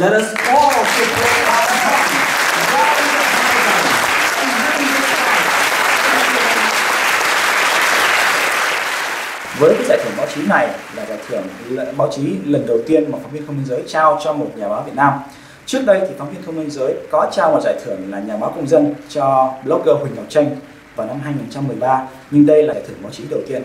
Let us all support. Với cái giải thưởng báo chí này là giải thưởng báo chí lần đầu tiên mà phóng viên không biên giới trao cho một nhà báo Việt Nam. Trước đây thì phóng viên không biên giới có trao một giải thưởng là nhà báo công dân cho blogger Huỳnh Ngọc Tranh vào năm 2013, nhưng đây là giải thưởng báo chí đầu tiên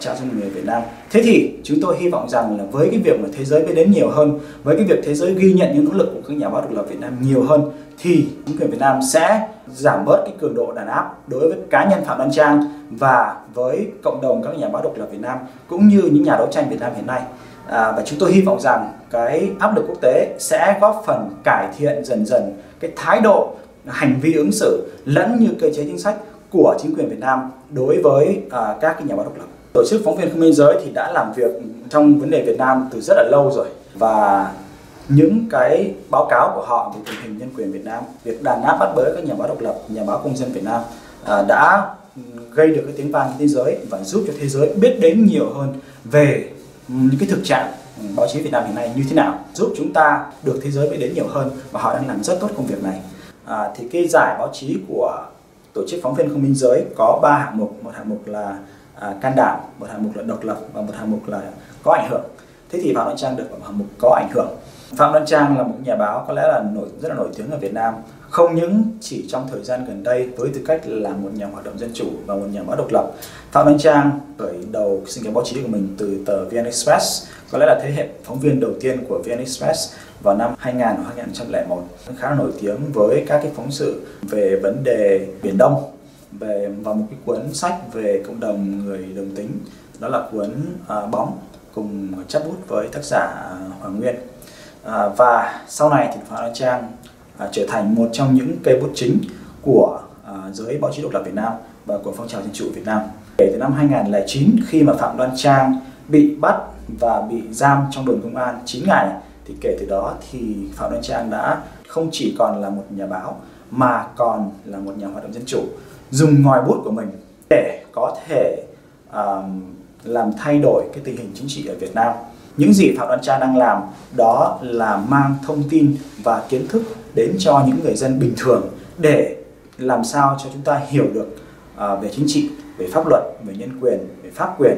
trao cho người Việt Nam. Thế thì chúng tôi hy vọng rằng là với cái việc mà thế giới biết đến nhiều hơn, với cái việc thế giới ghi nhận những nỗ lực của các nhà báo độc lập Việt Nam nhiều hơn, thì chính quyền Việt Nam sẽ giảm bớt cái cường độ đàn áp đối với cá nhân Phạm văn Trang và với cộng đồng các nhà báo độc lập Việt Nam cũng như những nhà đấu tranh Việt Nam hiện nay. À, và chúng tôi hy vọng rằng cái áp lực quốc tế sẽ góp phần cải thiện dần dần cái thái độ hành vi ứng xử lẫn như cơ chế chính sách của chính quyền Việt Nam đối với uh, các cái nhà báo độc lập. Tổ chức phóng viên không biên giới thì đã làm việc trong vấn đề Việt Nam từ rất là lâu rồi và những cái báo cáo của họ về tình hình nhân quyền Việt Nam, việc đàn áp bắt bớ các nhà báo độc lập, nhà báo công dân Việt Nam à, đã gây được cái tiếng vang trên thế giới và giúp cho thế giới biết đến nhiều hơn về những cái thực trạng ừ, báo chí Việt Nam hiện nay như thế nào, giúp chúng ta được thế giới biết đến nhiều hơn và họ đang làm rất tốt công việc này. À, thì cái giải báo chí của tổ chức phóng viên không biên giới có ba hạng mục, một hạng mục là à, can đảm, một hạng mục là độc lập và một hạng mục là có ảnh hưởng. Thế thì Phạm Đoan Trang được ở hạng mục có ảnh hưởng. Phạm Đoan Trang là một nhà báo có lẽ là nổi rất là nổi tiếng ở Việt Nam không những chỉ trong thời gian gần đây với tư cách là một nhà hoạt động dân chủ và một nhà báo độc lập Phạm Đoan Trang khởi đầu sinh kế báo chí của mình từ tờ VN Express có lẽ là thế hệ phóng viên đầu tiên của VN Express vào năm 2000 hoặc 2001 khá là nổi tiếng với các cái phóng sự về vấn đề Biển Đông về và một cái cuốn sách về cộng đồng người đồng tính đó là cuốn à, bóng cùng chấp bút với tác giả à, Hoàng Nguyên à, và sau này thì Phạm Đoan Trang à, trở thành một trong những cây bút chính của à, giới báo chí độc lập Việt Nam và của phong trào dân chủ Việt Nam. Kể từ năm 2009 khi mà Phạm Đoan Trang bị bắt và bị giam trong đồn công an 9 ngày thì kể từ đó thì Phạm Đoan Trang đã không chỉ còn là một nhà báo mà còn là một nhà hoạt động dân chủ dùng ngòi bút của mình để có thể um, làm thay đổi cái tình hình chính trị ở Việt Nam. Những gì Phạm Đoan Trang đang làm đó là mang thông tin và kiến thức đến cho những người dân bình thường để làm sao cho chúng ta hiểu được uh, về chính trị, về pháp luật, về nhân quyền, về pháp quyền,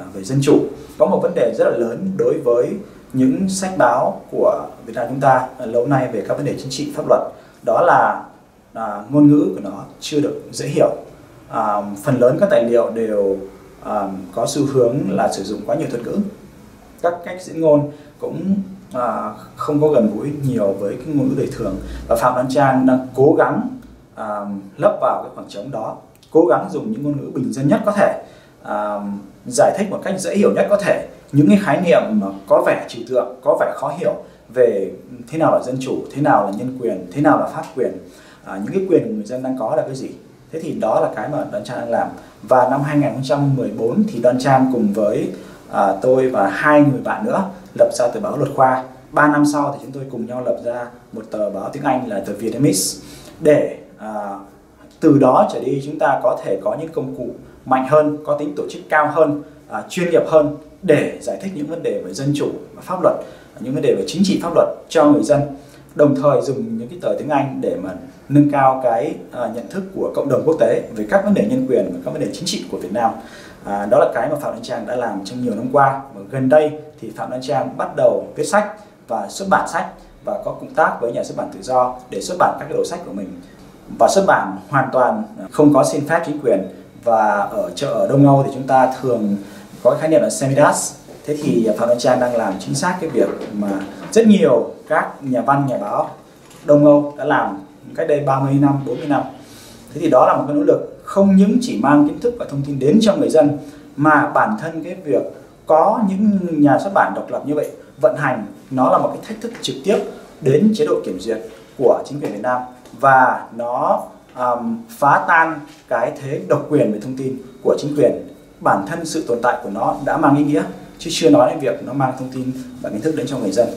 uh, về dân chủ. Có một vấn đề rất là lớn đối với những sách báo của Việt Nam chúng ta uh, lâu nay về các vấn đề chính trị, pháp luật đó là à, ngôn ngữ của nó chưa được dễ hiểu. à, phần lớn các tài liệu đều à, có xu hướng là sử dụng quá nhiều thuật ngữ. Các cách diễn ngôn cũng à, không có gần gũi nhiều với cái ngôn ngữ đời thường. Và phạm đoan trang đang cố gắng à, lấp vào cái khoảng trống đó cố gắng dùng những ngôn ngữ bình dân nhất có thể à, giải thích một cách dễ hiểu nhất có thể. Những cái khái niệm mà có vẻ trừu tượng có vẻ khó hiểu về thế nào là dân chủ thế nào là nhân quyền thế nào là pháp quyền. À, những cái quyền của người dân đang có là cái gì? Thế thì đó là cái mà Đoàn trang đang làm. Và năm 2014 thì Đoàn trang cùng với à, tôi và hai người bạn nữa lập ra tờ báo luật khoa. 3 năm sau thì chúng tôi cùng nhau lập ra một tờ báo tiếng Anh là tờ Vietnamese. Để à, từ đó trở đi chúng ta có thể có những công cụ mạnh hơn có tính tổ chức cao hơn à, chuyên nghiệp hơn để giải thích những vấn đề về dân chủ và pháp luật những vấn đề về chính trị pháp luật cho người dân đồng thời dùng những cái tờ tiếng Anh để mà nâng cao cái à, nhận thức của cộng đồng quốc tế về các vấn đề nhân quyền và các vấn đề chính trị của Việt Nam. À, đó là cái mà Phạm Đăng Trang đã làm trong nhiều năm qua. Và gần đây thì Phạm Đăng Trang bắt đầu viết sách và xuất bản sách và có cộng tác với nhà xuất bản tự do để xuất bản các cái đầu sách của mình. Và xuất bản hoàn toàn à, không có xin phép chính quyền. Và ở chợ ở Đông Âu thì chúng ta thường có cái khái niệm là semidas. Thế thì Phạm văn Trang đang làm chính xác cái việc mà rất nhiều các nhà văn nhà báo Đông Âu đã làm cách đây 30 năm 40 năm. Thế thì đó là một cái nỗ lực không những chỉ mang kiến thức và thông tin đến cho người dân mà bản thân cái việc có những nhà xuất bản độc lập như vậy vận hành nó là một cái thách thức trực tiếp đến chế độ kiểm duyệt của chính quyền Việt Nam. Và nó um, phá tan cái thế độc quyền về thông tin của chính quyền bản thân sự tồn tại của nó đã mang ý nghĩa, chứ chưa nói đến việc nó mang thông tin và kiến thức đến cho người dân.